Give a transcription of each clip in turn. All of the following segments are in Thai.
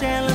ที่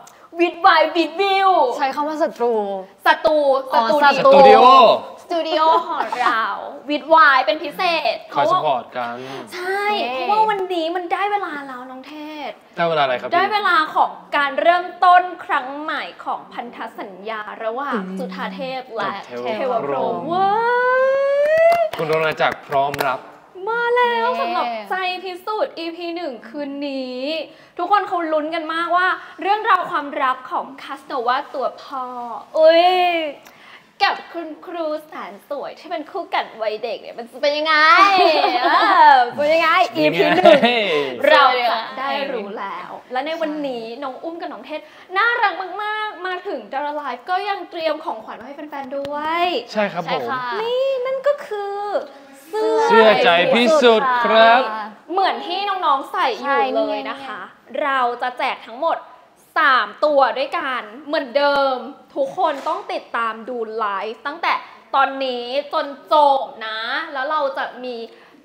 ว่าวิดวายวิดวิวใช้คำว่าศัตรูสตูสอ๋อตูสสตูตูดิโอสตูดิโอของเราวิดวายเป็นพิเศษคอยสว่าปอร์ตกัน ใช่เย้เพราะว่าวันนี้มันได้เวลาแล้วน้องเทศ ได้เวลาอะไรครับพี่ได้เวลาของการเริ่มต้นครั้งใหม่ของพันธสัญญาระหว่างจุธาเทพและกับเทเทววพพรรหหมมว้ายคุณโดนจักรพร้อมรับ มาแล้วเย้สำหรับใจพิสูจน์ EP หนึ่งคืนนี้ ทุกคนเขาลุ้นกันมากว่า เรื่องราวความรักของคาสโนวาตัวพ่ออุ้ยกับคุณครูแสนสวยที่เป็นคู่กันวัยเด็กเนี่ยมันจะเป็นยังไงเออเป็นยังไง EP หนึ่งเราจะได้รู้แล้ว และในวันนี้น้องอุ้มกับน้องเทศน่ารักมากๆ มาถึงดาราไลฟ์ก็ยังเตรียมของขวัญมาให้แฟนๆด้วย ใช่ครับผใช่มค่ะนี่นั่นก็คือ เสื้อเสื้อใจพิสุทธิ์ครับ เหมือนที่น้องๆใส่อยู่ใช่เลยนี่ไงนะคะ เราจะแจกทั้งหมด 3 ตัวด้วยกันเหมือนเดิม ทุกคนต้องติดตามดูไลฟ์ตั้งแต่ตอนนี้จนจบนะ แล้วเราจะมี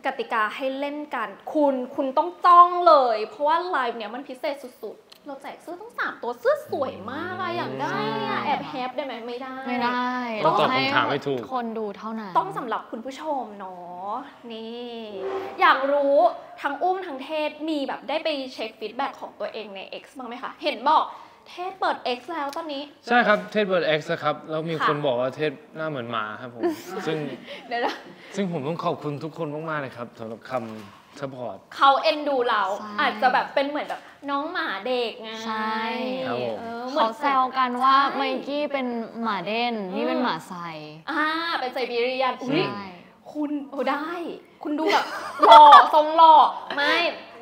กติกาให้เล่นกัน คุณคุณต้องจ้องเลย เพราะว่าไลฟ์เนี้ยมันพิเศษสุดๆ เราแจกเสื้อต้องสามตัวเสื้อสวยมากอะอยากได้เนี่ยแอบแฮปได้ไหมไม่ได้ ไม่ได้ ต้องตอบคำถามให้ถูกคนดูเท่านั้น ต้องสำหรับคุณผู้ชมเนาะนี่ อยากรู้ทั้งอุ้มทั้งเทศมีแบบได้ไปเช็ค feedback ของตัวเองใน X บ้างไหมคะ เห็นบอกเทศเปิด X แล้วตอนนี้ ใช่ครับเทศเปิด X ครับแล้วมีค่ะคนบอกว่าเทศหน้าเหมือนหมาครับผมซึ่งเดี๋ยวนะซึ่งผมต้องขอบคุณทุกคนมากๆเลยครับสำหรับคำ support เขาเอ็นดูเรา ใช่อาจจะแบบเป็นเหมือนแบบน้องหมาเด็กไงใช่ ครับผมออหมืเขาอนแซวกันว่าใช่ไมกี้เป็นหมาเด่น นี่เป็นหมาไซอ่าเป็นไซบีเรียนอุ้ย ใช่ คุณโอ้ได้ คุณดูแบบ หล่อทรงหล่อไม่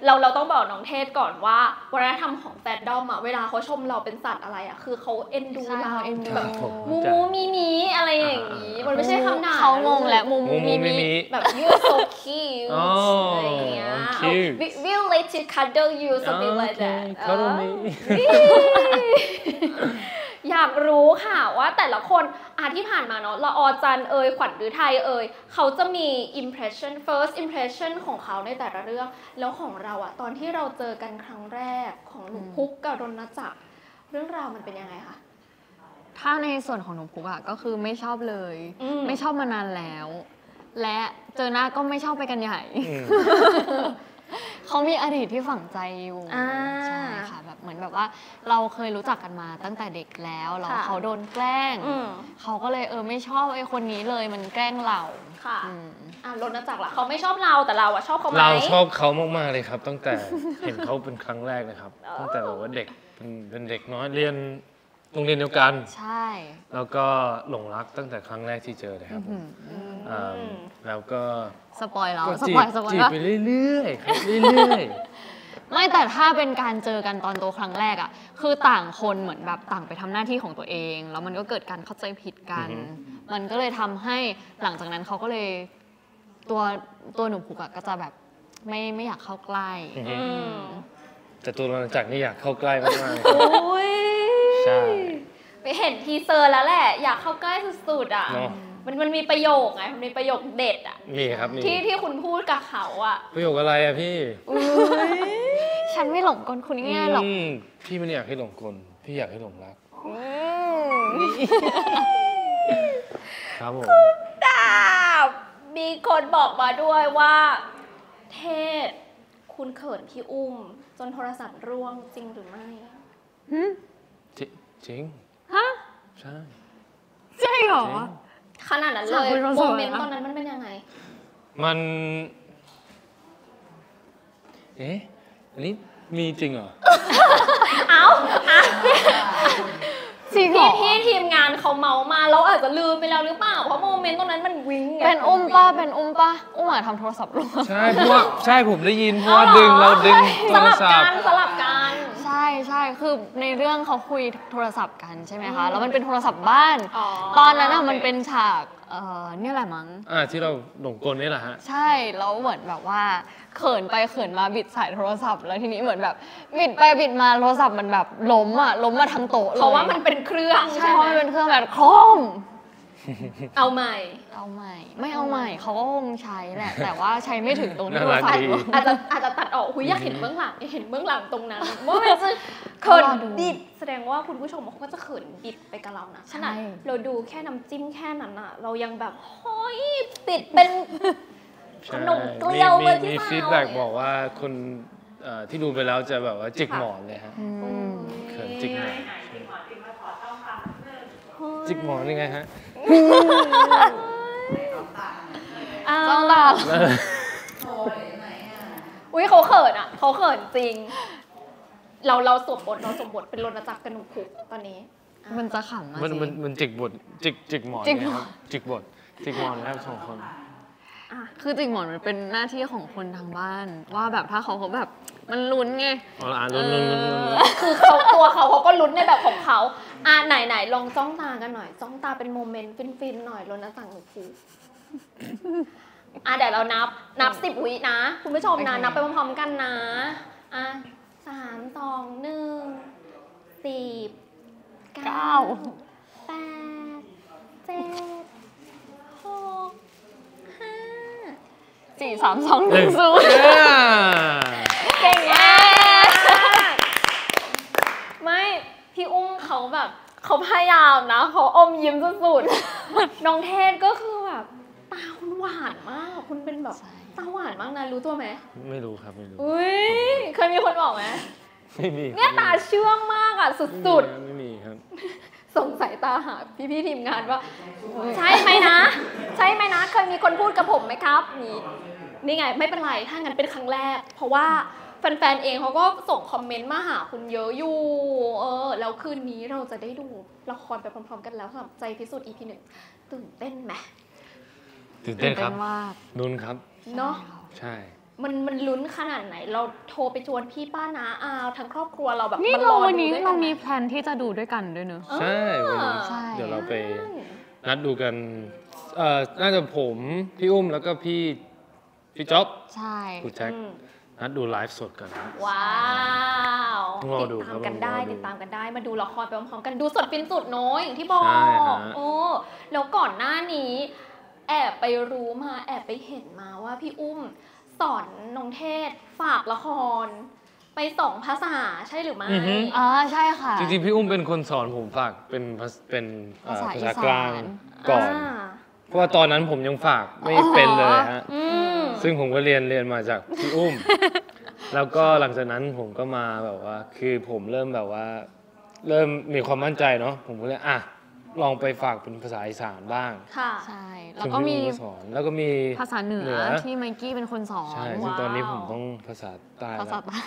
เราเราต้องบอกน้องเทศก่อนว่าวัฒนธรรมของแฟนดอมอะเวลาเขาชมเราเป็นสัตว์อะไรอะคือเขาเอ็นดูใช่เราเขาเอ็นดูแบบผมมูจะมูมีมีอะไรอย่างนี้มันไม่ใช่คำด่าเขางงและมูมูมูมูมีมิมีมิแบบ you're so cute อ๋ออะไรอย่างเงี้ย cute we we like to cuddle you something like that Okay, cuddle เอ me ออยากรู้ค่ะว่าแต่ละคนอาที่ผ่านมาเนาะละออจันเอ่ยขวัญหรือไทยเอ่ยเขาจะมี impression first impression ของเขาในแต่ละเรื่อง แล้วของเราอะตอนที่เราเจอกันครั้งแรกของหนุ่มพุกกับรณจักรเรื่องราวมันเป็นยังไงคะถ้าในส่วนของหนุ่มพุกอะก็คือไม่ชอบเลยอืมไม่ชอบมานานแล้ว และเจอหน้าก็ไม่ชอบไปกันใหญ่อืม เขามีอดีตที่ฝังใจอยู่อ่าใช่ค่ะแบบเหมือนแบบว่าเราเคยรู้จักกันมาตั้งแต่เด็กแล้วแล้วค่ะเขาโดนแกล้งอืม เขาก็เลยเออไม่ชอบไอ้คนนี้เลยมันแกล้งเราค่ะอืม อะรณจักรล่ะเขาไม่ชอบเราแต่เราอะชอบเขาไหม เราชอบเขามาก ๆ เลยครับ ตั้งแต่ เห็นเขาเป็นครั้งแรกนะครับอ๋อตั้งแต่แบบว่าเด็กเป็นเป็นเด็กน้อยเรียน โรงเรียนเดียวกัน ใช่ แล้วก็หลงรักตั้งแต่ครั้งแรกที่เจอเลยครับผมอืมอ่าแล้วก็สปอยแล้วก็สจีปบอยสปอยจีบว่าไปเรื่อยๆครับเรื่อยไม่แต่ถ้าเป็นการเจอกันตอนโตครั้งแรกอะคือต่างคนเหมือนแบบต่างไปทำหน้าที่ของตัวเอง แล้วมันก็เกิดการเข้าใจผิดกัน มันก็เลยทำให้หลังจากนั้นเขาก็เลยตัวตัวหนุ่มผูกอะก็จะแบบไม่ไม่อยากเข้าใกล้ๆอือฮึอืมแต่ตัวเราจักรนี่อยากเข้าใกล้มากๆเลยโอ้ย ใช่ ไปเห็นทีเซอร์แล้วแหละ อยากเข้าใกล้สุดๆอะ เนาะมันมันมีประโยคไง มันมีประโยคเด็ดอะ มีครับมีที่ที่คุณพูดกับเขาอะ ประโยคอะไรอะพี่ฉันไม่หลงกลคุณง่ายๆหรอกมพี่ไม่ได้อยากให้หลงกลพี่อยากให้หลงรัก ครับผม ดาบมีคนบอกมาด้วยว่า เทศ คุณเขินพี่อุ้ม จนโทรศัพท์ร่วงจริงหรือไม่ จริจริงฮะใช่ใช่เหรอจริงขนาดนั้นเลสาวยคนโทรโมศัพท์เมนต์อะ ตอนนั้นมันเป็นยังไง มัน เอ๊ะอันนี้มีจริงเหรอ เอ้าอะจริงเหรพี่อพี่ทีมงานเขาเมามาเราอาจจะลืมไปแล้วหรือเปล่า เพราะโมเมนต์ตรงนั้นมันวิ้งไง เป็นอุ้มป้าเป็นอุ้มป้าอุ้มอะทำโทรศัพท์ร่วง ใช่เพราะว่าใช่ผมได้ยินเพราะว่าดึงเราดึงโทสรลับศักัพนท์สลับกัน ใช่ใช่คือในเรื่องเขาคุยโทรศัพท์กันใช่ไหมคะแล้วมันเป็นโทรศัพท์บ้านอ๋อตอนนั้นอะมันเป็นฉากเอ่อเนี่ยแหละมั้งอ่าที่เราหลงกลนี่แหละฮะ ใช่แล้วเหมือนแบบว่าเขินไปเขินมาบิดสายโทรศัพท์ แล้วทีนี้เหมือนแบบบิดไปบิดมาโทรศัพท์มันแบบล้มอะล้มมาทั้งโต๊ะเลยเพราะว่ามันเป็นเครื่องใช่ใช่เพไหมราะมันเป็นเครื่องแบบโครม เอาใหม่ เอาใหม่ ไม่เอาใหม่เขาก็คงใช้แหละ แต่ว่าใช้ไม่ถึงตรงที่โทน่ารรักศัพดีท์ล้มอาจจะอาจจะตัดออกหุยอยากเห็นเบื้องหลังอยากเห็นเบื้องหลังตรงนั้นว่ามันจะเขินรอดูบิดแสดงว่าคุณผู้ชมเขาก็จะเขินบิดไปกับเรานะขนาดใช่เราดูแค่น้ำจิ้มแค่นั้นอะเรายังแบบเฮ้ยติดเป็นใช่ขนมเกลียวมีเลยที่มีเท้าฟีดแบ็กเนี่ยบอกว่าคนเอ่อที่ดูไปแล้วจะแบบว่าจิกหมอนเลยฮะอืมเขินจิกหมอนจิกหมอนยังไงฮะ อ่าจ้องตาอุ้ยเขาเขินอะเขาเขินจริง เราเราสวมบทเราสวมบทเป็นรณจักรกระหนุกคุกตอนนี้ มันจะขำมามันสิมันมันจิกบทจิกจิกหมอนจิกไงหมอนครับจิกบทจิกหมอนนะครับสองคน คือจริงหมอนมันเป็นหน้าที่ของคนทางบ้าน ว่าแบบถ้าเขาเขาแบบมันลุ้นไง อ๋ออ่านลุ้นลุ้นลุ้นลุ้น คือเขาตัวเขาเขาก็ลุ้นในแบบของเขา อะไหนไหนลองจ้องตากันหน่อยจ้องตาเป็น moment ฟินๆหน่อยรณจักรหนุกคุกอะเดี๋ยวเรานับนับสิบวินะ คุณผู้ชมนะโอเคนับไปพร้อมๆกันนะอะสามสองหนึ่งสิบเก้าเก้าแปดเจ็ดหกห้าสี่สามสองหนึ่งศูนย์อ่าเก่งมากไม่ พี่อุ้มเขาแบบเขาพยายามนะเขาอมยิ้มสุดๆ น้องเทศก็คือแบบตาคุณหวานมาก คุณเป็นแบบตาหวานมากนะรู้ตัวไหมไม่รู้ครับไม่รู้อุ้ยเคยมีคนบอกไหมไม่มีเนี่ยตาเชื่องมากอะสุดไม่มีครับๆส่งสายตาหาพี่ๆทีมงานว่า ใช่ไหมนะ ใช่ไหมนะ เคยมีคนพูดกับผมไหมครับนี่นี่ไงไม่เป็นไรถ้างั้นเป็นครั้งแรก เพราะว่า แฟนๆเองเขาก็ส่งคอมเมนต์มาหาคุณเยอะอยู่ เออ แล้วคืนนี้เราจะได้ดูละครไปพร้อมๆกันแล้วสำหรับใจพิสูจน์ EP หนึ่งตื่นเต้นไหมตื่นเต้นครับ มากนุ่นครับ เนาะใช่อมันมันลุ้นขนาดไหน เราโทรไปชวนพี่ป้านาอาวทั้งครอบครัวเราแบบนี่มเราอวันนี้ดูด้วยกัเราไหมีแพลนที่จะดูด้วยกันด้วยเนอะใช่วันนี้ใช่เดี๋ยวเราไปนัดดูกันเอ่อน่าจะผม พี่อุ้มแล้วก็พี่พี่จ๊อบใช่คุณแจ็คอืม นัดดูไลฟ์สดกันนะ ว้าวต้องรอติดดูตามกันครับได้ต้องรอดูติดตามกันได้มาดูละครไปพร้อมๆกันดูสดฟินสุดน้อยอย่างที่บอกใช่ฮะ โอ้แล้วก่อนหน้านี้ แอบไปรู้มาแอบไปเห็นมาว่าพี่อุ้มสอนน้องเทศฝากละคร ไปสองภาษาใช่หรือไม่อือฮึ อ่าใช่ค่ะ จริงๆ พี่อุ้มเป็นคนสอนผมฝากเป็นภาษเป็นเอ่อภาษาภาอีษาสาน กลางก่อนาเพราะว่าตอนนั้นผมยังฝากไม่เป็นเลยฮะ อืม ซึ่งผมก็เรียนเรียนมาจากพี่อุ้ม แล้วก็หลังจากนั้นผมก็มาแบบว่า คือผมเริ่มแบบว่า เริ่มมีความมั่นใจเนาะผมก็เลยอะลองไปฝากเป็นภาษาอีสานบ้าง ค่ะ ใช่ แล้วก็มีซึ่งพี่อุ้ก็สอนแล้วก็มี ภาษาเหนือ ที่ไมกี้เป็นคนสอนใช่ซึ่งตอนนี้ว้าวผมต้องภาษาใต้ภาษาแล้วใต้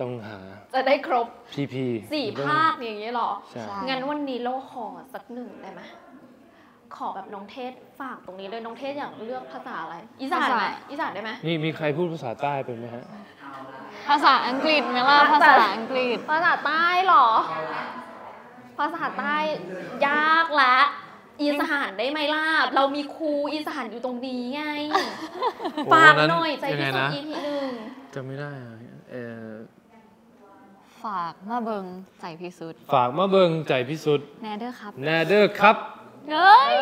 ต้องหาจะได้ครบพีพีสี่ภาคอย่างนี้เหรอใช่ใช่ งั้นวันนี้เราขอสักหนึ่งได้ไหม ขอแบบน้องเทศฝากตรงนี้เลยน้องเทศอยากเลือกภาษาอะไร อีสานไหมอีสานได้ไหมนี่มีใครพูดภาษาใต้เป็นไหมฮะ ภาษาอังกฤษไหมล่ะภาษาอังกฤษ ภาษาใต้เหรอ ภาษาใต้ยากละอีสานได้ไหมล่ะ เรามีครูอีสานอยู่ตรงนี้ไงโอ้ฝากวันนั้นหน่อยใจยังไงที่สุดนะอีพีหนึ่งจำไม่ได้อะเออฝากมาเบิงใจพิสุทธิ์ฝากมาเบิงใจพิสุทธิ์แนเดอร์ครับแนเดอร์ครับ เฮ้ย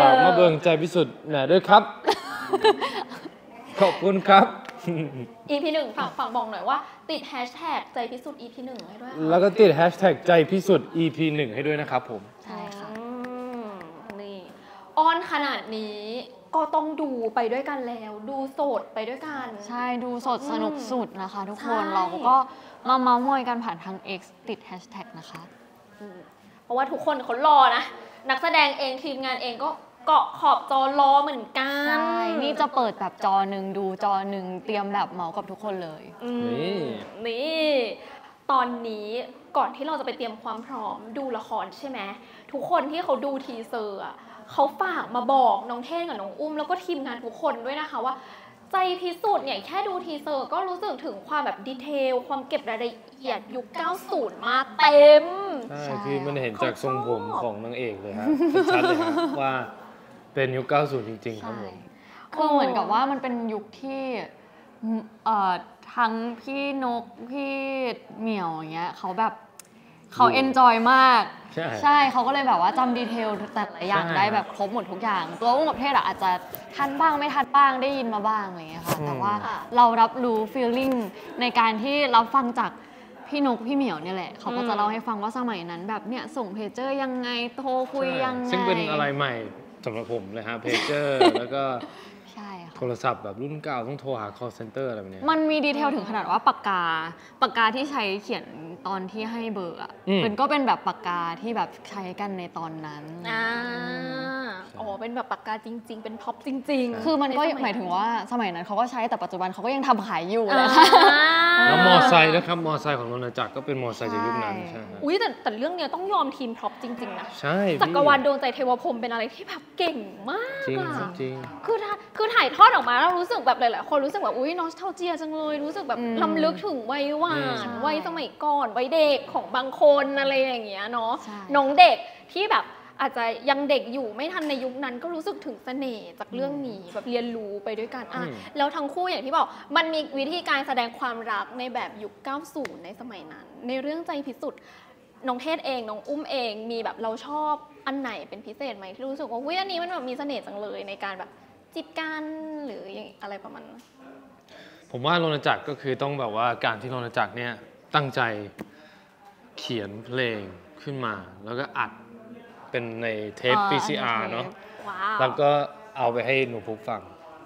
ฝากมาเบิงใจพิสุทธิ์แนเด้อครับ ขอบคุณครับ EP หนึ่งฝากฝากบอกหน่อยว่า ติดแฮชแท็กใจพิสุทธิ์ EP หนึ่งให้ด้วยค่ะแล้วก็ติดแฮชแท็กใจพิสุทธิ์ EP 1ให้ด้วยนะครับผม ใช่ค่ะอืมนี่อ้อนขนาดนี้ก็ต้องดูไปด้วยกันแล้ว ดูโสดไปด้วยกัน ใช่ดูสดสนุกสุดนะคะ ทุกคนใช่ เราก็มาเมาส์มอยกันผ่านทาง X ติดแฮชแท็กนะคะอืมเพราะว่าทุกคนเขารอนะ นักแสดงเองทีมงานเองก็เกาะขอบจอรอเหมือนกัน ใช่นี่จะเปิดแบบจอหนึ่งดูจอหนึ่งเตรียมแบบเมาส์กับทุกคนเลย อืมนี่ นี่ ตอนนี้ก่อนที่เราจะไปเตรียมความพร้อมดูละครใช่ไหมทุกคนที่เขาดู teaser อะเขาฝากมาบอกน้องเทศน์กับน้องอุ้มแล้วก็ทีมงานทุกคนด้วยนะคะว่า ใจพิสุทธิ์เนี่ยแค่ดู teaser ก็รู้สึกถึงความแบบ detail ความเก็บรายละเอียดยุค 90 มาเต็ม ใช่ใช่คือมันเห็นจากทรงผมเขาชอบของนางเอกเลยฮะชัดๆเลยฮะว่าเป็นยุค 90 จริง ๆ ครับผมคือเหมือนกับว่ามันเป็นยุคที่อืมเอ่อทั้งพี่นกพี่เหมียวอย่างเงี้ยเขาแบบ เขาอยู่ enjoy มาก ใช่ใช่เขาก็เลยแบบว่าจำ detail แต่ละอย่างใช่ได้แบบครบหมดทุกอย่าง ตัวอุ้มกับเทศน์อะอาจจะทันบ้างไม่ทันบ้างได้ยินมาบ้างอะไรอย่างเงี้ยค่ะอืมแต่ว่าค่ะเรารับรู้ feeling ในการที่รับฟังจากพี่นกพี่เหมียวเนี่ยแหละเขาก็จะเล่าให้ฟังว่าสมัยนั้นแบบเนี่ยส่งเพจเจอร์ยังไงโทรคุยยังไงซึ่งเป็นอะไรใหม่สำหรับผมเลยฮะเพจเจอร์แล้วก็ ใช่ค่ะ โทรศัพท์แบบรุ่นเก่าต้องโทรหา call center อะไรแบบเนี้ย มันมี detail ถึงขนาดว่าปากกา ปากกาที่ใช้เขียนตอนที่ให้เบอร์อะอืม มันก็เป็นแบบปากกาที่แบบใช้กันในตอนนั้น อ่า อืมอ๋อเป็นแบบปากกาจริง ๆ เป็นพ็อปจริง ๆ คือมันก็ในสหมายถึงว่าสมัยนั้นเขาก็ใช้แต่ปัจจุบันเขาก็ยังทำขายอยู่อ่าเลยค่ะแล้วมอไซค์นะครับมอไซค์ของรณจักรก็เป็นมอไซค์จากยุคนั้นใช่ใช่ฮะอุ้ยแต่แต่เรื่องเนี้ยต้องยอมทีมพ็อปจริงๆนะใช่พี่จักรวาลดวงใจเทวพรหมเป็นอะไรที่แบบเก่งมากจริงอะจริงคือถ้าคือถ่ายทอดออกมาแล้วรู้สึกแบบหลายๆคนรู้สึกแบบอุ้ยนอสเทลเจียจังเลยรู้สึกแบบอืมล้ำลึกถึงวัยหวาอืนมวัยสมัยก่อนวัยเด็กของบางคนอะไรอย่างเงี้ยเนาะใช่น้องเด็กที่แบบ อาจจะยังเด็กอยู่ไม่ทันในยุคนั้นก็รู้สึกถึงเสน่ห์จากเรื่องนี้แบบเรียนรู้ไปด้วยกันอะอืมแล้วทั้งคู่อย่างที่บอก มันมีวิธีการแสดงความรักในแบบยุค 90 ในสมัยนั้น ในเรื่องใจพิสุทธิ์น้องเทศเองน้องอุ้มเองมีแบบเราชอบอันไหนเป็นพิเศษไหมที่รู้สึกว่าวิอันนี้มันแบบมีเสน่ห์จังเลยในการแบบจีบกันหรืออย่างอะไรประมาณนั้นผมว่ารณจักรก็คือต้องแบบว่าการที่รณจักรเนี่ยตั้งใจเขียนเพลงขึ้นมา แล้วก็อัด เป็นในเทปอ่า VCR อัดในเทปเนาะว้าว แล้วก็เอาไปให้หนูพุกฟัง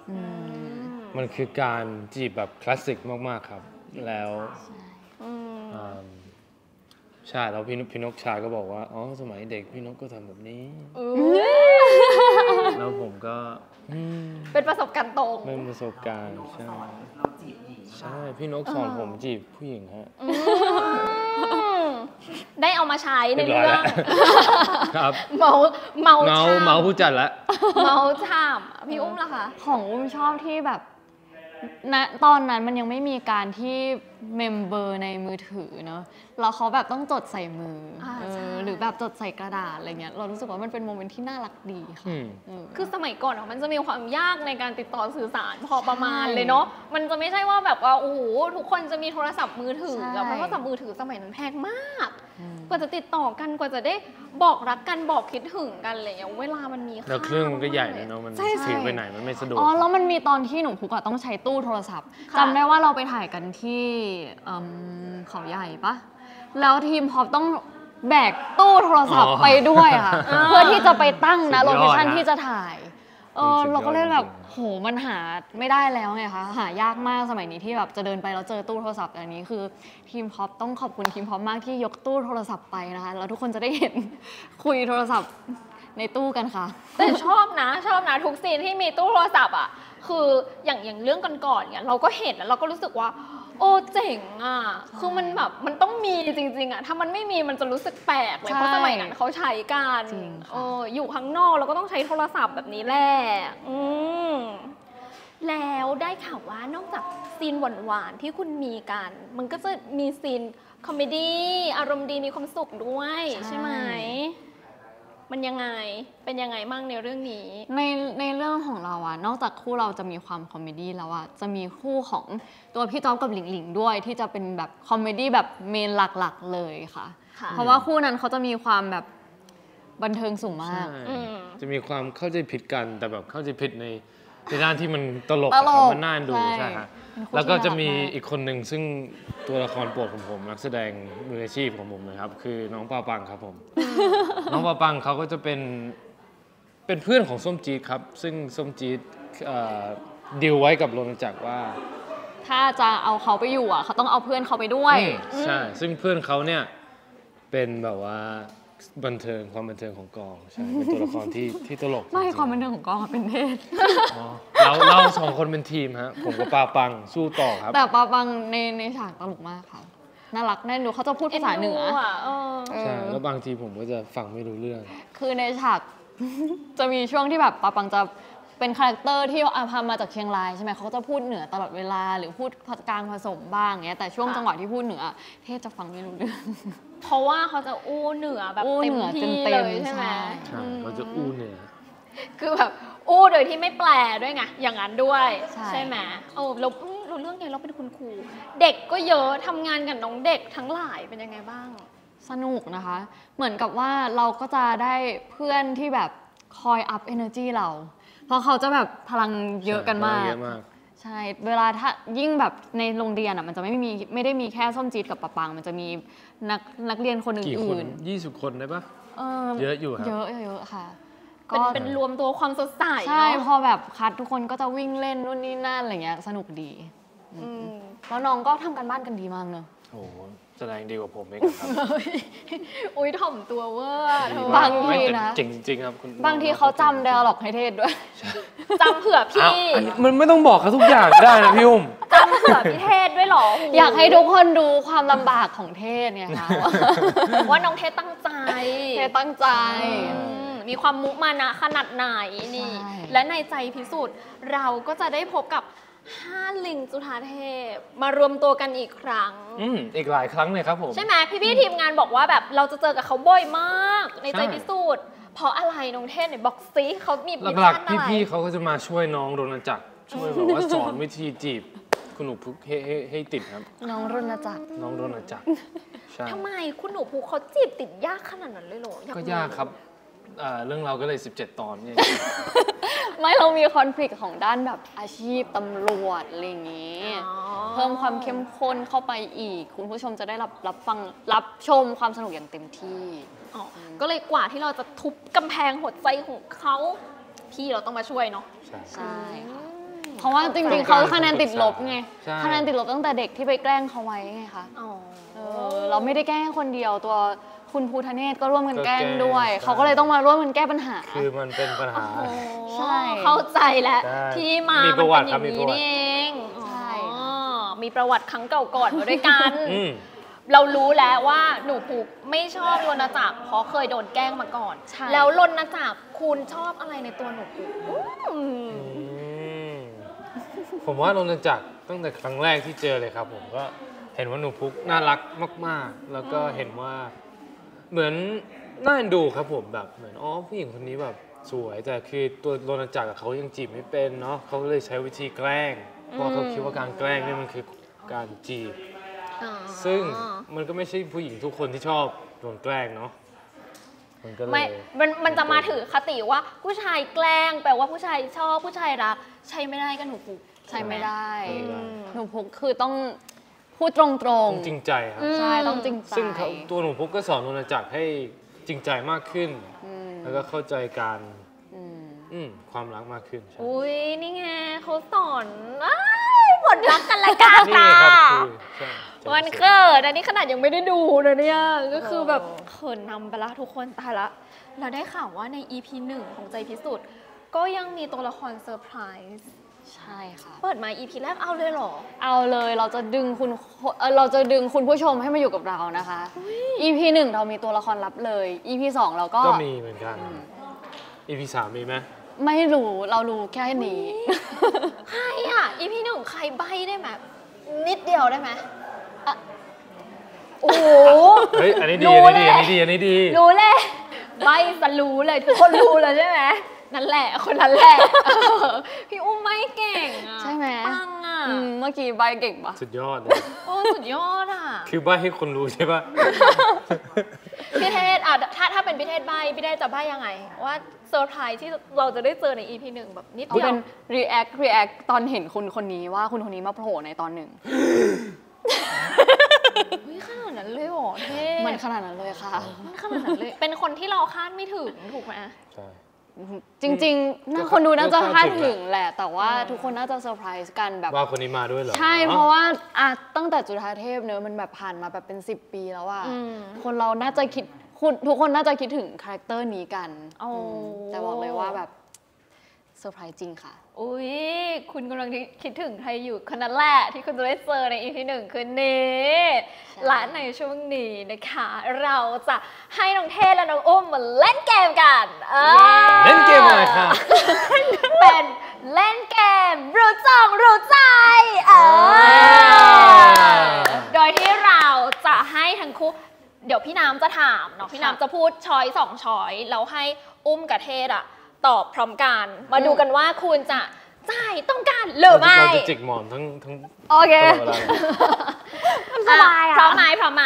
อืมอืมมันคือการจีบแบบคลาสสิกมาก ๆ ครับ แล้วอืมอืมใช่แล้วพี่นกพี่นกชายก็บอกว่า อ๋อ สมัยเด็กพี่นกก็ทำแบบนี้อุ๊ยแล้วผมก็อืมเป็นประสบการณ์ตรงเป็นประสบการณ์ ใช่ ใช่ พี่นกสอนผมจีบผู้หญิงฮะ อืม ได้เอามาใช้ในเรียบร้อยเรื่อแล้งวครับเมาท์เมาท์เมาท์ฉ่ำเมาท์ผู้จัดละเมาท์ฉ่ำพี่อุ้มล่ะคะของอุ้มชอบที่แบบณตอนนั้นมันยังไม่มีการที่ mem เบอร์ในมือถือเนอะแล้วเขาแบบต้องจดใส่มืออาเอใช่ อหรือแบบจดใส่กระดาษอะไรเงี้ยเรารู้สึกว่ามันเป็น moment ที่น่ารักดีค่ะอืม เออ คือสมัยก่อนอะมันจะมีความยากในการติดต่อสื่อสารพอประมาณใช่เลยเนาะ มันจะไม่ใช่ว่าแบบว่าโอ้โหทุกคนจะมีโทรศัพท์มือถือใช่อะเพราะโทรศัพท์มือถือสมัยนั้นแพงมาก อืม กว่าจะติดต่อกันกว่าจะได้บอกรักกันบอกคิดถึงกันอะไรอย่างเงี้ยเวลามันมีค่าแล้วเครื่องมันก็ใหญ่เลยเนาะมันใช่ ถือไปไหนมันไม่สะดวก อ๋อแล้วมันมีตอนที่หนูพุกอะต้องใช้ตู้โทรศัพท์ค่ะ จำได้ว่าเราไปถ่ายกันที่เอิ่มเขาใหญ่ปะแล้วทีมพอปต้องแบกตู้โทรศัพท์อ๋อไปด้วยอะอ่าเพื่อที่จะไปตั้งนะสุโลดยอดเคชั่นนะที่จะถ่ายเออสุดยอดเราก็เลยแบบจริงๆโหมันหาไม่ได้แล้วไงคะหายากมากสมัยนี้ที่แบบจะเดินไปแล้วเจอตู้โทรศัพท์อันนี้คือทีมพอปต้องขอบคุณทีมพอปมากที่ยกตู้โทรศัพท์ไปนะคะแล้วทุกคนจะได้เห็นคุยโทรศัพท์ในตู้กันค่ะ แต่ชอบนะชอบนะทุกซีนที่มีตู้โทรศัพท์อะคืออย่างอย่างเรื่องก่อนๆเนี่ยเราก็เห็นแล้วเราก็รู้สึกว่า โอ้เจ๋งอะ คือมันแบบมันต้องมีจริง ๆอะถ้ามันไม่มีมันจะรู้สึกแปลกเลยใช่เพราะสมัยนั้นเขาใช้กันจริงค่ะเอออยู่ข้างนอกเราก็ต้องใช้โทรศัพท์แบบนี้แหละอืมแล้วได้ข่าวว่านอกจากซีนหวานๆที่คุณมีกัน มันก็จะมีซีน comedy อารมณ์ดีมีความสุขด้วยใช่ไหม มันยังไงเป็นยังไงมั่งในเรื่องนี้ ในในเรื่องของเราอะนอกจากคู่เราจะมีความ comedy แล้วอะจะมีคู่ของตัวพี่จ๊อบกับหลิงหลิงด้วยที่จะเป็นแบบ comedy แบบ main หลักๆเลยค่ะ ค่ะ เพราะว่าคู่นั้นเขาจะมีความแบบบันเทิงสูงมาก ใช่อืม จะมีความเข้าใจผิดกันแต่แบบเข้าใจผิดในในด้านที่มันตลกตอะลครับกมันน่าดูใช่ ใช่ฮะเป็นคู่ แล้วก็ที่จะน่ารักมีมากอีกคนหนึ่งซึ่งตัวละครโปรดของผมนักแสดงมืออาชีพของผมนะครับ คือน้องปาปังครับผม น้องปาปังเขาก็จะเป็นเป็นเพื่อนของส้มจี๊ดครับ ซึ่งส้มจี๊ดเอ่อดีลไว้กับโรนจักรว่า ถ้าจะเอาเขาไปอยู่อะเขาต้องเอาเพื่อนเขาไปด้วยอืมใช่ ซึ่งเพื่อนเขาเนี่ยเป็นแบบว่า บันเทิงความบันเทิงของกองใช่เป็นตัวละครที่ที่ตลกไม่จริงๆความบันเทิงของกองอะเป็นเทศน์อ๋อเราเราสองคนเป็นทีมฮะผมกับปาปังสู้ต่อครับ แต่ปาปังในในฉากตลกมากค่ะน่ารักแน่นดูเขาจะพูดภาษาเหนือด้วยเออเออใช่แล้วบางทีผมก็จะฟังไม่รู้เรื่อง คือในฉากจะมีช่วงที่แบบปาปังจะ เป็น character ที่อาพามาจากเชียงรายใช่ไหมเขาก็จะพูดเหนือตลอดเวลา หรือพูดกลางผสมบ้างเงี้ยแต่ช่วงค่ะจังหวะที่พูดเหนือ เทศจะฟังไม่รู้เรื่องเพราะว่าเขาจะอู้เหนือแบบอู้เต็มเหนือที่เต็เลมๆยใช่ไหมใช่ใช่เราจะอู้เหนือคือแบบอู้โดยที่ไม่แปลด้วยไงอย่างนั้นด้วยใช่ไหมโอ้เราอืมเราเรื่องไงเราเป็นคุณครู เด็กก็เยอะทำงานกับน้องเด็กทั้งหลายเป็นยังไงบ้าง สนุกนะคะ เหมือนกับว่าเราก็จะได้เพื่อนที่แบบคอยอัพเอเนอร์จีเราเพ ราะเขาจะแบบพลังเยอะกันมากเยอะมาก ใช่ เวลาถ้ายิ่งแบบในโรงเรียนอะมันจะไม่มีไม่ได้มีแค่ส้มจีดกับปะปัง มันจะมีนักนักเรียนคนกี่คนอื่นยี่สิบคนได้ปะๆเออเยอะอยู่ครับ เยอะเยอะค่ะเป็นก็เป็นรวมตัวความสดใสใช่เนาะพอแบบคัดทุกคนก็จะวิ่งเล่นนู่นนี่นั่นอะไรเงี้ยสนุกดีอืมแล้วน้องก็ทำกันบ้านกันดีมากเนอะ โอ้โหแสดงดีกว่าผมเองครับ อุ้ยถ่อมตัวเวอร์เธอบางทีไม่แต่นะ จริงจริงๆครับคุณบางทีเขาจำไดอะล็อกให้เทศด้วย จำเผื่ออ้าวพี่อันนี้มันไม่ต้องบอกเขาทุกอย่างก็ได้นะพี่อุ้ม จำเผื่อพี่เทศด้วยเหรอโโอยากให้ทุกคนดูความลำบากของเทศไงคะว่าน้องเทศตั้งใจ เทศตั้งใจ อืมมีความมุมานะขนาดไหนนี่ ใช่ และในใจพิสูจน์เราก็จะได้พบกับ ห้าลิงจุธาเทพมารวมตัวกันอีกครั้ง อืมอีกหลายครั้งเลยครับผม ใช่ไหมพี่พี่ๆทีมงานบอกว่าแบบเราจะเจอกับเขาบ่อยมาก ในใจใช่พิสูจน์เพราะอะไรน้องเทศเนี่ยบอกซิเขามีมิชหลักชั่นๆอะไรพี่ๆเขาก็จะมาช่วยน้องโรนจักรช่วยแบบว่าสอนวิธีจีบคุณหนูพุกให้ให้ให้ติดครับ น้องรณจักรน้องโรนจักรใช่ทำไมคุณหนูภูเขาจีบติดยากขนาดนั้นเลยเหรออก็ยากครับ อ่าเรื่องเราก็เลย 17 ตอนเนี่ย ไม่เรามีคอนฟ lict ของด้านแบบอาชีพตำรวจอะไรอย่างนี้อ๋อเพิ่มความเข้มข้นเข้าไปอีก คุณผู้ชมจะได้รับรับฟังรับชมความสนุกอย่างเต็มที่ อ๋อก็เลยกว่าที่เราจะทุบกำแพงหัวใจของเขาพี่เราต้องมาช่วยเนาะใช่ใช่อืค่ะมเพราะว่าจริงๆเขาคะแนนติดลบไงใช่ คะแนนติดลบตั้งแต่เด็กที่ไปแกล้งเขาไว้ไงคะ อ๋อ เออเราไม่ได้แกล้งคนเดียวตัว คุณภูทะเนศก็ร่วมกันแกล้งก็แกล้งด้วยใช่เขาก็เลยต้องมาร่วมกันแก้ปัญหา คือมันเป็นปัญหา ใช่ เข้าใจแล้วใช่ที่มามีมีประวัติครับเป็นอย่างมีประวัตินี่เองใช่อ๋อมีประวัติครั้งเก่าก่อนมาด้วยกันอืมเรารู้แล้วว่าหนูผูกไม่ชอบรณจักรเพราะเคยโดนแกล้งมาก่อนใช่แล้วรณจักรคุณชอบอะไรในตัวหนูผูกอืมอืมผมว่าโรนจักรตั้งแต่ครั้งแรกที่เจอเลยครับ ผมก็เห็นว่าหนูพุกน่ารักมาก ๆ แล้วก็เห็นว่า เหมือนน่าเอ็นดูครับผมแบบเหมือนอ๋อผู้หญิงคนนี้แบบสวยแต่คือตัวโรนจักรอะเขายังจีบไม่เป็นเนาะเขาก็เลยใช้วิธีแกล้งเพราะเขาคิดว่าการแกล้งนี่มันคือการจีบอ๋อซึ่งมันก็ไม่ใช่ผู้หญิงทุกคนที่ชอบโดนแกล้งเนาะมันก็เลยไม่มันมันจะมาถือคติว่าผู้ชายแกล้งแปลว่าผู้ชายชอบผู้ชายรัก ใช้ไม่ได้กันหนูฟุกใช่ไม่ได้อืมหนูพุกคือต้อง พูดตรงต้องจริงใจครับๆใช่ต้องจริงใจซึ่งเขาตัวหนูพุกก็สอนโรนจักรให้จริงใจมากขึ้น อืมแล้วก็เข้าใจการอืมอืมความรักมากขึ้นใช่อุ้ยนี่ไงเขาสอนอ้ายบทรักกันละกันนี่ค่ะครับคือใช่ใจวันสุดเกิดอันนี้ขนาดยังไม่ได้ดูนะเนี่ย ก็คือแบบเขินนำไปละทุกคนตายละเราได้ข่าวว่าใน EP หนึ่งของใจพิสุทธิ์ก็ยังมีตัวละครเซอร์ไพรส์ ใช่ค่ะ เปิดมา EP แรกเอาเลยเหรอ เอาเลยเราจะดึงคุณเอ่อเราจะดึงคุณผู้ชมให้มาอยู่กับเรานะคะ EP หนึ่งเรามีตัวละครลับเลย EP สองเราก็ก็มีเหมือนกัน EP สามมีไหมไม่รู้เรารู้แค่นี้ ใครอะ EP หนึ่งใครใบได้ไหมนิดเดียวได้ไหมอะโอ้โหเฮ้ยอันนี้ดีรู้อันนี้ดีเลยอันนี้ดีอันนี้ดี รู้เลย ใบสรู้เลยทุกคนรู้เลยใช่ไหม นั่นแหละ คนนั้นแหละเออพี่อุ้มไม่เก่งอะใช่ไหม ปังอะอืมเมื่อกี้ใบเก่งปะสุดยอดเลย โอ้สุดยอดอะคือใบให้คนรู้ใช่ปะพี่เทศอะถ้าถ้าเป็นพี่เทศใบพี่เทศจะใบยังไง ว่าเซอร์ไพรส์ที่เราจะได้เจอใน EP หนึ่งแบบนิดเอาเดียเป็วน react react ตอนเห็นคุณคนนี้ว่าคุณคนนี้มาโผล่ในตอนหนึ่ง เฮ้ยขนาดนั้นเลยเหรอเทศน์มันขนาดนั้นเลยค่ะ มันขนาดนั้นเลย เป็นคนที่เราคาดไม่ถึงถูกไหม ใช่ จริงๆน่าก็คนดูน่าจะก็คาคาดดถึถึง嗯แหละ แต่ว่าทุกคนน่าจะเซอร์ไพรส์กันแบบ ว่าคนนี้มาด้วยเหรอ ใช่ เพราะว่าอะตั้งแต่จุฑาเทพเนอะมันแบบผ่านมาแบบเป็น 10 ปีแล้วอะอืมคนเราน่าจะคิดคุณทุกคนน่าจะคิดถึง character นี้กันโอ้อืมแต่บอกเลยว่าแบบเซอร์ไพรส์จริงค่ะ อุ้ยคุณกำลังคิดถึงใครอยู่คนนั้นแหละที่คุณจะได้เจอใน EP หนึ่งคืนนี้ใช่และในช่วงนี้นะคะ เราจะให้น้องเทศและน้องอุ้มมาเล่นเกมกันเออเล่นเกมอะไรค่ะเป็นเล่นเกมรู้จองรู้ใจเออโดยที่เราจะให้ทั้งคู่เดี๋ยวพี่น้ำจะถามเนาะพี่น้ำจะพูดช้อยสองช้อยแล้วให้อุ้มกับเทศอะ ตอบพร้อมกัน มาดูกันว่าคุณจะจ่ายต้องการหรือไม่เราจะจิกหมอนทั้งทั้งโอเคตลอดเวลาเลยสบายอะพร้อมไหมพร้อมไหม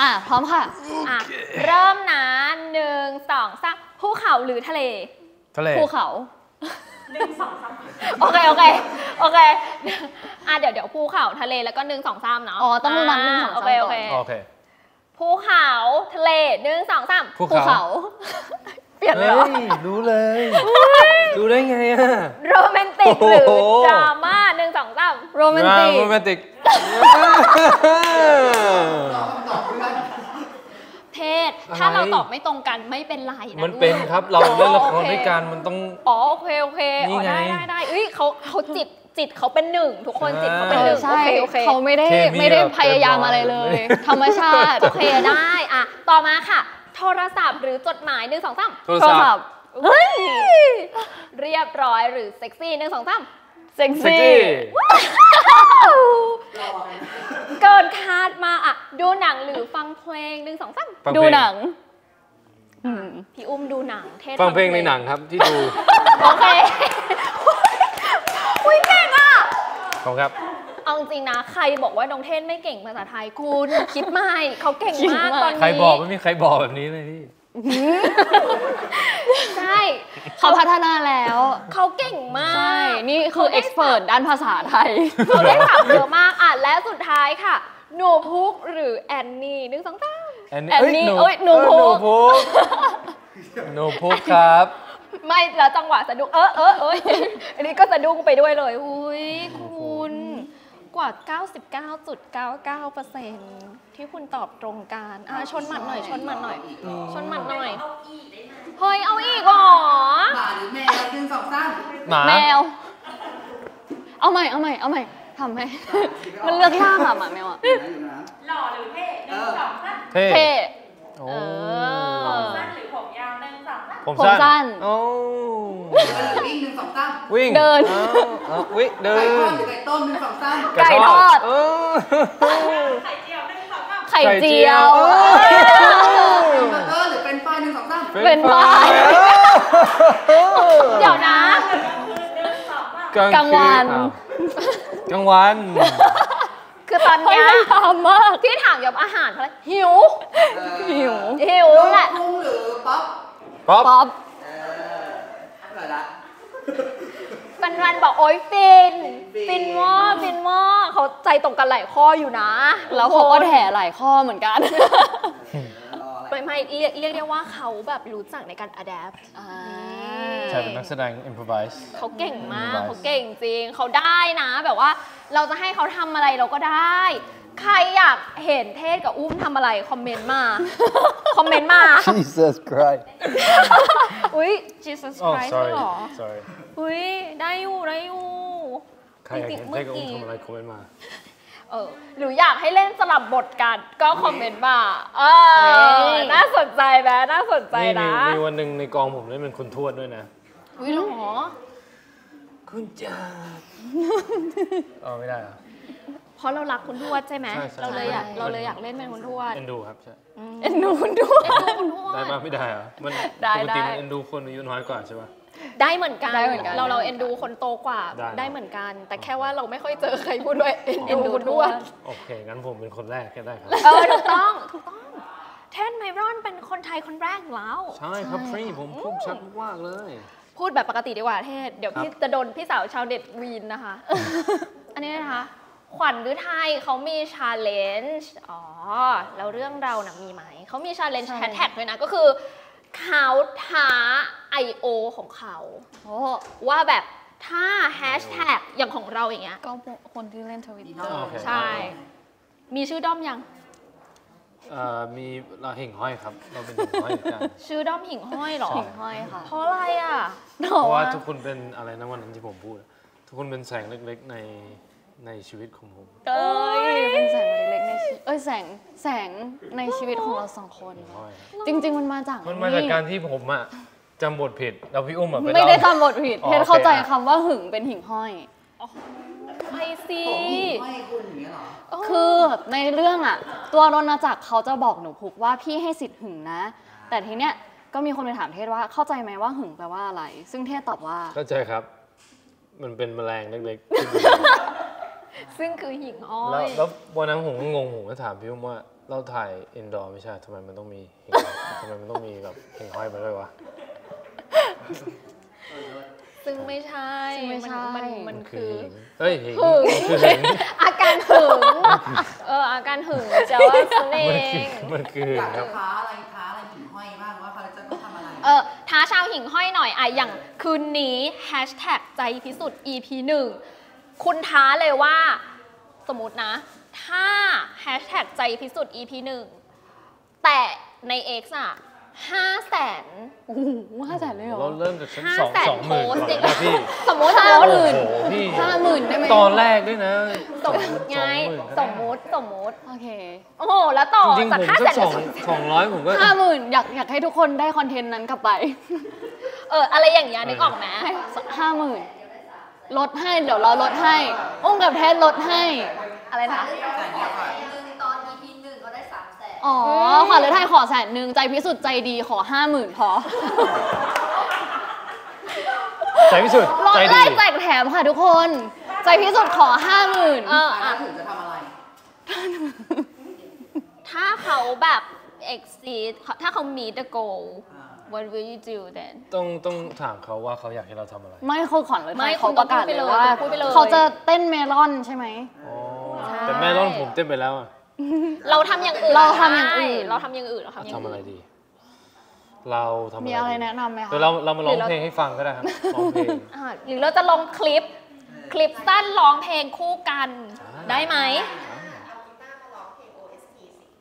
มาพร้อมค่ะอะ เริ่มนะหนึ่งสองสามภูเขาหรือทะเล ทะเลภูเขาโอเคโอเคโอเคอะเดี๋ยวเดี๋ยวภูเขาทะเลแล้วก็หนึ่งสองสามเนาะอ๋อต้องนับหนึ่งสองโอสามเคก่โออนเคโอเคภูเขาทะเลหนึ่งสองสามภูภูเขา เขาเปลี่ยนเลยเหรอเฮ้ยรู้เลย รู้ได้ไงอะ โรแมนติกหรือโอ้โห ดราม่าหนึ่งสองสามโรแมนติก โรแมนติกเทศถ้าอะไร เราตอบไม่ตรงกันไม่เป็นไรนะมันเป็นครับเราเล่นละครด้วยกันมันต้อง อ๋อโอเคโอเคนี่อ๋อไงได้ได้ได้เอ้ยเขาเขาจิตจิตเขาเป็นหนึ่งทุกคนจิตเขาเป็นหนึ่งใช่โอเคโอเคเขาไม่ได้เคมีไม่ได้แบบพยายามอะไรเลยธรรมชาติ โอเคได้อะต่อมาค่ะ โทรศัพท์หรือจดหมายหนึ่งสองสามโทรศัพท์เฮ้ยเรียบร้อยหรือเซ็กซี่หนึ่งสองสามเซ็กเซ็กซี่ซี่เกินคาดมากอะดูหนังหรือฟังเพลงหนึ่งสองสามฟังดูเพลงหนังอืมพี่อุ้มดูหนังเทศฟังเพลงในหนังครับที่ดู โอเคอุ้ยเก่งอะขอบคุณครับ เอาจริงๆนะใครบอกว่าน้องเทศไม่เก่งภาษาไทยคุณคิดไม่เขาเก่งมากตอนนี้ใครบอกไม่มีใครบอกแบบนี้เลยพี่ใช่เขาพัฒนาแล้วเขาเก่งมากใช่นี่คือเอ็กซ์เพรสด้านภาษาไทยเขาได้ถามเยอะมากอะและสุดท้ายค่ะหนูพุกหรือแอนนี่หนึ่งสองสามแอนแอนนี่เอ้ยหนูเออพุกหนูพุกหนูพุกครับ ไม่แล้วจังหวะสะดุ้งเออเออเอยอันนี้ก็สะดุ้งไปด้วยเลยอุ้ยคุณ กว่า 99.99%ที่คุณตอบตรงกันอะชนหมัดหน่อย ชนหมัดหน่อย ชนหมัดหน่อยเฮ้ย เอาอีกเหรอหมาหรือแมวหนึ่งสองสามหมาแมว เอาใหม่ เอาใหม่ เอาใหม่ทำให้ มันเลือกยากอะหมาแมวอะอยู่นะอยู่นะหล่อหรือเท่หนึ่งสองสามเท่เท่โอ้เออสั้นหรือ ผมยาวหนึ่งสองสามผมผมสั้นโอ้เดินหรือวิ่งหนึ่งสองสามวิ่งเดิน อ้าวเอาวิ่งเดิไก่นทอดหรือไก่ต้มหนึ่งสองสามไก่ทอด เออ ไข่เจียวไข่เจียวเบอร์เกอร์หรือเป็นไฟรายหนึ่งสองสามเป็นไฟรายเดี๋ยวนะ กลางวันอ้กลางวัน คือตอนพเนี้ยยายามมาก ที่ถามเกี่ยวกับอาหารเพราะอะไรหิว หิว หิวแหละกุ้งหรือป๊อป ป๊อปป๊อปเออเหรอละปันวันบอกโอ๊ยฟิน ฟิฟินนมากฟินมากเขาใจตรงกันหลายข้ออยู่นะ แล้วเขาก็แถหลายข้อเหมือนกันรออะไรไม่ไม่เรียกเรียกได้ว่าเขาแบบรู้จักในการ adapt ใช่เป็นนักแสดง improvise เขาเก่งมาก Improvise เขาเก่งจริง เขาได้นะ แบบว่าเราจะให้เขาทำอะไรเราก็ได้ ใครอยากเห็นเทศกับอุ้มทำอะไร คอมเมนต์มา คอมเมนต์มา Jesus Christ อุ้ย Jesus อ๋อ Christ sorry เหรอ sorry อุ้ยได้อยู่ได้อยู่ใครอยากเห็นจริงๆเท่กับเมื่อุ้อมกี้ทำอะไรคอมเมนต์มาเออหรืออยากให้เล่นสลับบทกัน ก็คอมเมนต์มาเออเฮ้ย น่าสนใจไหมน่าสนใจนี่มีนะมีวันหนึ่งในกองผมเล่นเป็นคุณทวดด้วยนะ อุ้ยเหรอ คุณจ่า อ๋อไม่ได้เหรอเพ ราะเรารักคุณทวดใช่ไหมใช่ใช่ เราเลยอยากใช่ เราเลยอยากเล่นเป็นคุณทวดเอ็นดูครับใช่เอ็นดูคุณด้วยเอ็นดูคุณทวได้ดปะไม่ได้เหรอมันได้ปกติได้ มันเอ็นดูคนอายุน้อยกว่าใช่ปะ ได้เหมือนกัน ได้เหมือนกัน เราเราเอ็นดูคนโตกว่าได้ ได้เหมือนกัน แต่แค่ว่าเราไม่ค่อยเจอใครพูดด้วยเอ็นเอ็นดูดูคุณททววดดโอเค งั้นผมเป็นคนแรกก็ได้ครับ เออถูกต้องถูกต้อง เทนไมรอนเป็นคนไทยคนแรกแล้ว ใช่ครับฟรีผมพูดชัดมากเลย พูดแบบปกติดีกว่าเทศ เดี๋ยวครับพี่จะโดนพี่สาวชาวเน็ตวีนนะคะ อันนี้นะคะ ขวัญฤทัยเขามีชาเลนจ์อ๋อ แล้วเรื่องเรานะมีไหม เขามีชาเลนจ์ใช่ แฮชแท็กด้วยนะ ก็คือเขาท้า I.O. ของเขา โอ้ว่าแบบถ้าแฮชแท็กอย่างของเราอย่างเงี้ย ก็คนที่เล่นทวิตเตอร์ โอเค ใช่ มีชื่อด้อมยัง เอ่อมีเราเห่งห้อยครับ เราเป็นเห่งห้อยเหมือนกัน ชื่อด้อมหิ่งห้อยเหรอหิ่งห้อยค่ะเพราะอะไรอะเพเพราะว่าทุกคนเป็นอะไรนะวันนั้นที่ผมพูด ทุกคนเป็นแสงเล็กๆใน ในชีวิตของผม เอ้ยเป็นแสงเล็กๆในชีวิตเอ้ยแสงแสงในชีวิตของเราสองคนเห่งห้อยจริง ๆ มันมาจากมันมาจากการที่ผมอะจำบทผิดแล้วพี่อุ้มอะไปไม่ได้เล่าคำบทผิดอ๋อเพชรโอเคเข้าใจอะคำว่าหึงเป็นหิ่งห้อยไปสิผมหิ่งห้อยคุณอย่างเงี้ยเหรอคือในเรื่องอะตัวรณจักรเขาจะบอกหนูพุกว่าพี่ให้สิทธิ์หึงนะ แต่ทีเนี้ยก็มีคนไปถามเทศว่าเข้าใจไหมว่าหึงแปลว่าอะไร ซึ่งเทศตอบว่า เข้าใจครับ มันเป็นแมลงเล็ก ซึ่งคือหิ่งห้ๆอแล้วย แล้ววันนั้นผมก็งงผมก็ถามพี่อุ้มว่าเราถ่ายอินดอร์ไม่ใช่ทำไมมันต้องมีเห็นทำไมมันต้องมีแบบเห็นห้อยมาด้วยวะ ซึ่งไม่ใช่ซึ่งไม่ใช่นมันมันคือ หิงเฮ้ยหิงหึงมันคือหิงอาการหึง เอออาการหึงจะว่าสนเอมันคือง มันคืออหิยางกคจะรับ ท้าอะไรท้าอะไรหิ่งห้อยบ้างว่าเขาจะต้องทำอะไร เออท้าชาวหิ่งห้อยหน่อยอะอย่างคืนนี้แฮชแท็กใจพิสุทธิ์ EP 1 คุณท้าเลยว่า สมมตินะ ถ้าแฮชแท็กใจพิสุทธิ์ EP 1แต่ใน X อะห้าแสนโอ้โหห้าแสนเลยเหรอ เราเริ่มจากชั้นห้าสองแสนสองหมื่นโพสต์ก่อนอย่างเงี้นะยพี่ สมมติห้าสมมหติมื่นโอ้โหพี่ห้าหมื่นได้ไหมตอนแรกด้วยนะสมมติไงสองสหมื่นมมติสมมติโอเคโอ้โหแล้วต่อจริงๆจากผมห้าสัแสกนสองสองร้อยผมก็ ห้าหมื่นอยากอยากให้ทุกคนได้คอนเทนต์นั้นกลับไป เอออะไรอย่างเงี้ยนึกออกไหมห้าหมื่น ลดให้เดี๋ยวเราลดให้ อุ้มกับแทนลดให้ อะไรนะอ๋อขวัญเลยไทยขอแสนหนึ่งใจพิสุทธิ์ใจดีขอห้าหมื่นพอใจพิสุทธิ์ลดใจไล่ดีแจกแถมค่ะทุกคน ใจพิสุทธิ์ขอห้าหมื่นเอออะอะ ถึงจะทำอะไร ถ้าเขาแบบ exceed ถ้าเขา meet the goal อ่า what will you do then ต้องต้องถามเขาว่าเขาอยากให้เราทำอะไร ไม่คือขวัญเลยไทไม่ยคุเขาณปต้อระงกาศพูดไปเลเลยยว่าพูดไปเลย เขาจะเต้นเมลอนใช่ไหม อ๋อใช่แต่แม่ร้อนผมเต้นไปแล้วอะเราทำอย่างอื่นเราทำอย่างอื่นได้เราทำอย่างอื่นเราทำอย่างทำอะไรอื่นดี เราทำอะไรมีอะไรดีแนะนำไหมคะ เดี๋ยวเราเรามาร้องหรือเราเพลงให้ฟังก็ได้ครับร้องเพลง อะหรือเราจะลงคลิป คลิปสั้นร้องเพลงคู่กันได้ไหม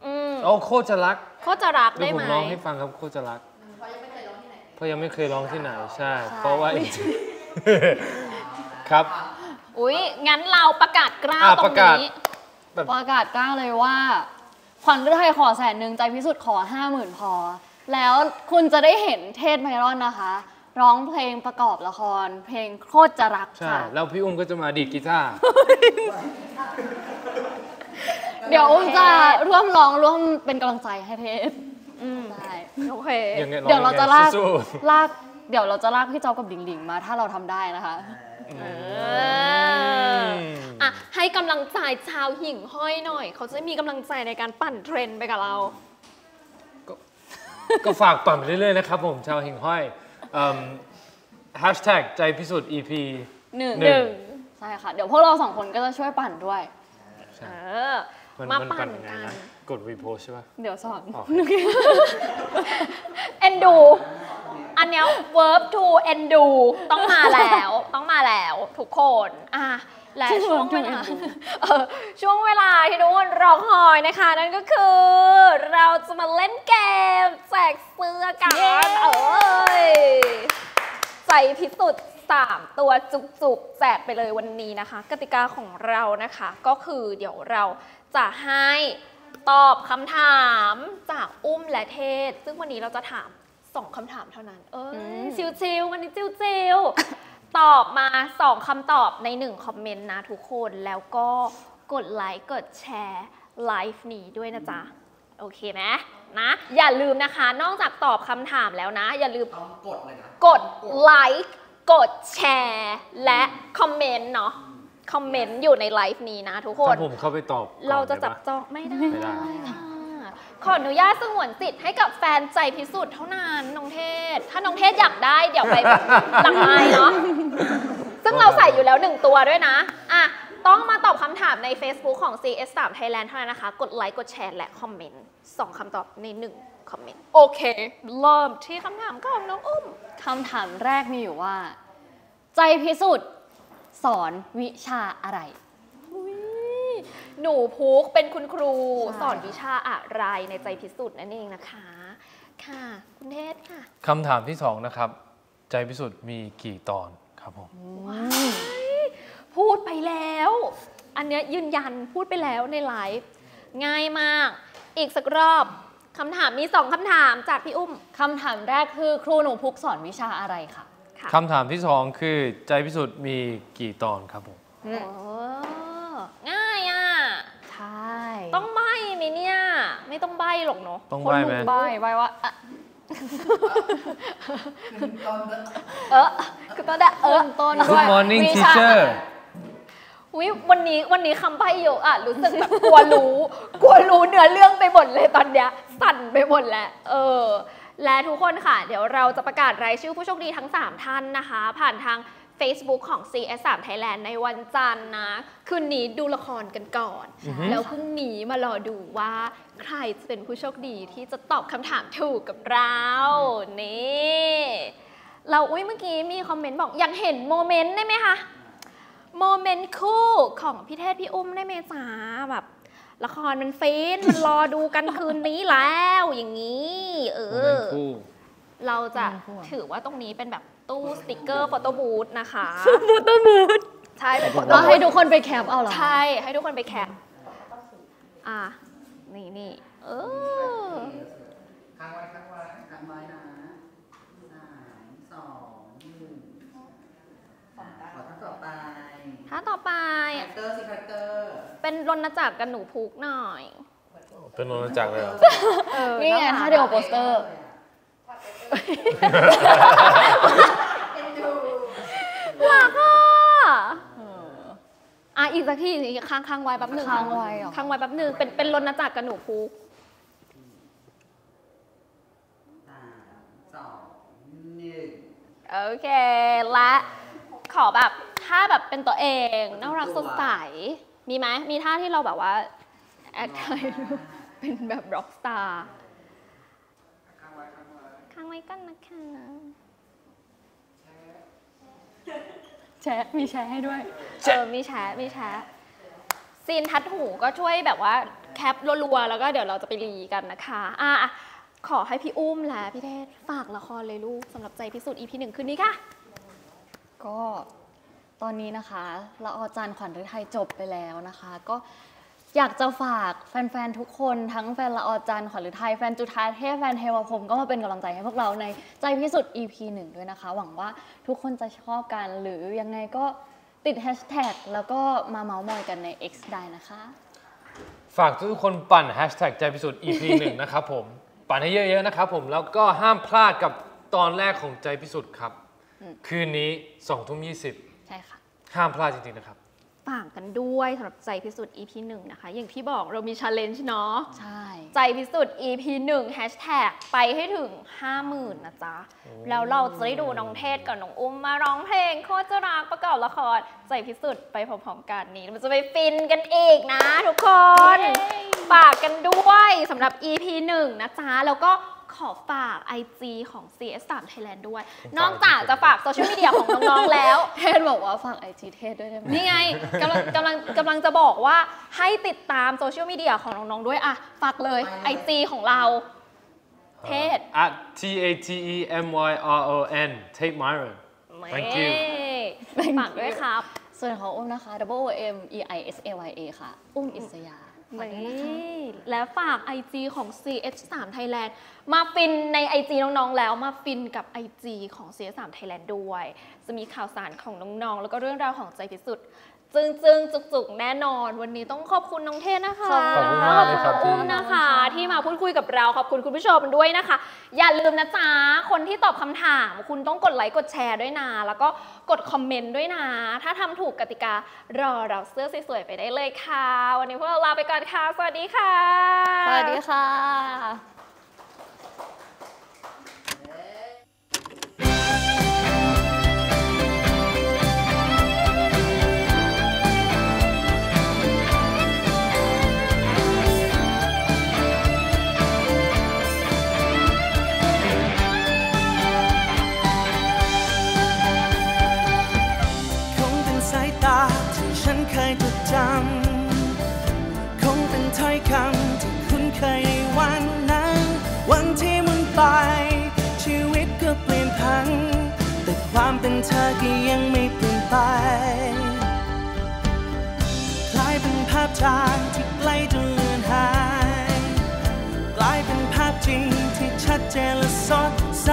อืมโอ้โคตรจะรักเขาจะรักเดี๋ได้ยวผไหมมร้องให้ฟังครับโคตรจะรัก เพราะยังไม่เคยร้องที่ไหนใช่ เพราะว่าครับอุ้ยงั้นเราประกาศกล้าวอะตรประงกาศนี้ประกาศกล้าเลยว่าขวัญฤทัยขอแสนหนึ่งใจพิสุทธิ์ขอห้าหมื่นพอ แล้วคุณจะได้เห็นเทศไมรอนนะคะ ร้องเพลงประกอบละคร เพลงโคตรจะรักใช่ค่ะแล้วพี่อุ้มก็จะมาดีดกีตาร์เดี๋ยวอุ้มจะร่วมร้องร่วมเป็นกำลังใจให้เทศอืม ได้โอเคยังไงเดี๋ยวเราจะลากสู้ ลาก เดี๋ยวเราจะลากพี่เจ้ากับดิงดิงมา ถ้าเราทำได้นะคะเอออะให้กำลังใจชาวหิ่งห้อยหน่อย เขาจะได้มีกำลังใจในการปั่นเทรนด์ไปกับเราๆก็ฝากปั่นไปเรื่อยๆนะครับผมชาวหิ่งห้อยแฮชแท็กใจพิสุทธิ์ EP หนึ่งหนึ่งใช่ค่ะ เดี๋ยวพวกเราสองคนก็จะช่วยปั่นด้วยใช่เออ มันมามันปั่ปั่นนยังไงกันนะกดรีโพสใช่ป่ะ เดี๋ยวสอนอ๋อเอ็นดู อันเนี้ย verb to เอ็นดูต้องมาแล้ว ต้องมาแล้วทุกคนอะและช่วงเวลาเออช่วงเวลาที่ทุกคนรอคอยนะคะ นั่นก็คือ เราจะมาเล่นเกม แจกเสื้อกันเอ้ยใจพิสุทธิ์ 3 ตัวจุกๆ แจกไปเลยวันนี้นะคะ กติกาของเรานะคะก็คือเดี๋ยวเราจะให้ตอบคำถามจากอุ้มและเทศน์ ซึ่งวันนี้เราจะถามสองคำถามเท่านั้น เออชิวๆวันนี้ชิวๆ ตอบมาสองคำตอบในหนึ่งคอมเมนต์นะทุกคนแล้วก็กดไลค์กดแชร์ไลฟ์นี้ด้วยนะจ๊ะ โอเคไหมนะ อย่าลืมนะคะ นอกจากตอบคำถามแล้วนะ อย่าลืมต้องกดเลยนะกดไลค์ กดแชร์และคอมเมนต์เนาะคอมเมนต์อยู่ในไลฟ์นี้นะทุกคน ถ้าผมเข้าไปตอบก่อนเราจะได้จับปจ้องไม่ได้ไม่ได้ค่ะขออนุญาตสงวนสิทธิ์ให้กับแฟนใจพิสูจน์เท่านั้นน้องเทศ ถ้าน้องเทศอยากได้เดี๋ยวไปแบบหลังไม้เนาะซึ่งเราใส่อยู่แล้วหนึ่งตัวด้วยนะอะต้องมาตอบคำถามใน Facebook ของ CS3 Thailand เท่านั้นนะคะ กดไลค์ กดแชร์ และคอมเมนต์สองคำตอบในหนึ่ง คอมเมนต์ โอเค เริ่มที่คำถามของน้องอุ้ม คำถามแรกมีอยู่ว่า ใจพิสุทธิ์สอนวิชาอะไร อุ๊ยหนูพุกเป็นคุณครูใช่ สอนวิชาอะไรในใจพิสุทธิ์นั่นเองนะคะ ค่ะ คุณเทศค่ะ คำถามที่สองนะครับ ใจพิสุทธิ์มีกี่ตอนครับผม พูดไปแล้ว อันเนี้ยยืนยันพูดไปแล้วในไลฟ์ง่ายมาก อีกสักรอบ คำถามมีสองคำถามจากพี่อุ้ม คำถามแรกคือครูหนูพุกสอนวิชาอะไรคะค่ะคำถามที่สองคือใจพิสุทธิ์มีกี่ตอนครับผม โอ้ง่ายอะ ใช่ ต้องใบไหมเนี่ย ไม่ต้องใบหรอกเนาะต้องคนใบ้ไหมรู้ใบใบว่าอะตอนนั้นเออคือตอนแรกเออต้น Good ด้วย morning วิชา teacher วิวันนี้วันนี้คำใบ้เยอะอะรู้สึกแบบกลัวรู้ กลัวรู้เนื้อเรื่องไปหมดเลยตอนเนี้ย สั่นไปหมดแล้วเออ และทุกคนค่ะ เดี๋ยวเราจะประกาศรายชื่อผู้โชคดีทั้ง 3 ท่านนะคะ ผ่านทาง Facebook ของ CS3 Thailand ในวันจันทร์นะ คืนนี้ดูละครกันก่อน แล้วพรุ่งนี้มารอดูว่าใครจะเป็นผู้โชคดีที่จะตอบคำถามถูกกับเรา นี่ เราอุ้ยเมื่อกี้มีคอมเมนต์บอกอยากเห็นโมเมนต์ได้ไหมคะ โมเมนต์คู่ของพี่เทศพี่อุ้มได้ไหมจ๊ะแบบ ละครมันฟินมันรอดูกันคืนนี้แล้วอย่างนี้ เออโมเมนต์คู่เราจะโมเมนต์คู่อะถือว่าตรงนี้เป็นแบบตู้สติกเกอร์ photo booth นะคะ photo booth ใช่เป็น photo booth เราให้ทุกคนไป cap เอาเหรอ ใช่ให้ทุกคนไป cap อะ นี่นี่เออ ค้างไว้ค้างไว้ค้างไว้นะสามสองหนึ่งขอท่านต่อไป ถ้าต่อไป คาแรคเตอร์สิคาแรคเตอร์ เป็ นรณจักรกันหนูพุกหน่อย เป็นรณจักรเลยเหรอเออนี่ไงท่าเดียวกับโปสเตอร์ หลักอะอะอีกสักทีสิค้างค้างไว้แป๊บหนึ่งค้างไว้เหรอ ค้างไว้แป๊บหนึ่งเป็นเป็นรณจักรกันหนูพุกสามสองหนึ่ง โอเค และขอแบบ ท่าแบบเป็นตัวเอง น่ารักสดใส มีไหมมีท่าที่เราแบบว่า act ถ่ายรูปเป็นแบบ rock star ค้างไว้กันนะคะแชร์มีแชร์ให้ด้วย เออ มีแชทมีแชทซีนทัดหูก็ช่วยแบบว่าแคปรัวๆ แล้วก็เดี๋ยวเราจะไปรีกันนะคะ อะอะขอให้พี่อุ้มและพี่เทศฝากละครเลยลูกสำหรับใจพิสูจน์ EP หนึ่งคืนนี้ค่ะ ก็ ตอนนี้นะคะละออจานขวัญฤทัยจบไปแล้วนะคะ ก็อยากจะฝากแฟนๆทุกคนทั้งแฟนละออจันทร์ขวัญฤทัยแฟนจุฑาเทพแฟนเทวพรหมก็มาเป็นกำลังใจให้พวกเราในใจพิสุทธิ์ EP 1ด้วยนะคะ หวังว่าทุกคนจะชอบกันหรือยังไงก็ติดแฮชแท็กแล้วก็มาเมาส์มอยกันใน X ได้นะคะ ฝากทุกคนปั่นแฮชแท็กใจพิสุทธิ์ EP หนึ่งนะครับผม ปั่นให้เยอะๆนะครับผมแล้วก็ห้ามพลาดกับตอนแรกของใจพิสุทธิ์ครับ คืนนี้2ทุ่ม20 ใช่ค่ะ ห้ามพลาดจริง ๆ นะครับ ฝากกันด้วยสำหรับใจพิสุทธิ์ EP 1 นะคะ อย่างที่บอกเรามี challenge เนาะ ใช่ ใจพิสุทธิ์ EP 1 Hashtag ไปให้ถึง 50,000 นะจ๊ะ แล้วเราจะได้ดูน้องเทศกับน้องอุ้มมาร้องเพลง โคตรจะรักประกอบละคร ใจพิสุทธิ์ไปพร้อมๆกันนี้ มันจะไปฟินกันอีกนะทุกคน ฝากกันด้วยสำหรับ EP 1 นะจ๊ะ แล้วก็ ขอฝาก IG ของ CS3 Thailand ด้วย นอกจากจะฝากโซเชียลมีเดียของน้อง ๆ แล้ว เทศบอกว่าฝากไอจีเทศด้วยได้ไหมนี่ไงกำลังกำลังกำลังจะบอกว่าให้ติดตามโซเชียลมีเดียของน้อง ๆ ด้วยอะฝากเลย IG ของเรา เทศ at T A T E M Y R O N Tate Myron Thank you เย้ฝากด้วยครับ ส่วนของอุ้มนะคะ W O M E I S A Y A ค่ะ อุ้มอิสยา ฝากด้วยนะคะ นี่และฝาก IG ของ CH3 Thailand มาฟินใน IG น้องๆ แล้วมาฟินกับ IG ของ CH3 Thailand ด้วย จะมีข่าวสารของน้องๆ แล้วก็เรื่องราวของใจพิสุทธิ์ จึงจึงจุกจุกๆแน่นอนวันนี้ต้องขอบคุณน้องเทศนะคะขอบคุณมากเลยครับขอบคุณนะคะ ที่มาพูดคุยกับเราขอบคุณคุณผู้ชมด้วยนะคะ อย่าลืมนะจ๊ะคนที่ตอบคำถาม คุณต้องกดไลค์กดแชร์ด้วยนะแล้วก็กดคอมเมนต์ด้วยนะ ถ้าทำถูกกติการอเราเสื้อสวยๆไปได้เลยค่ะ วันนี้พวกเราลาไปก่อนค่ะ สวัสดีค่ะ สวัสดีค่ะ ความเป็นเธอก็ยังไม่เปลี่ยนไปกลายเป็นภาพจางที่ใกล้จะเลือนหายกลายเป็นภาพจริงที่ชัดเจนและสดใส